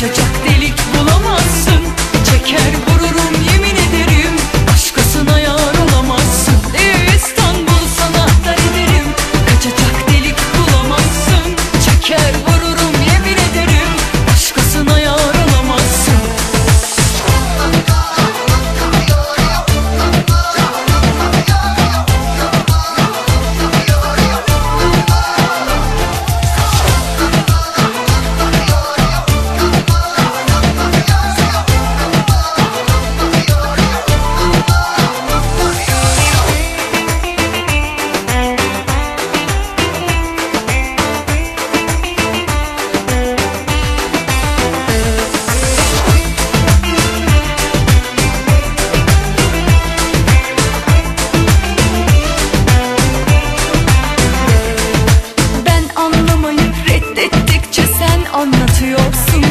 Ederim Kaçacak anlatıyorsun.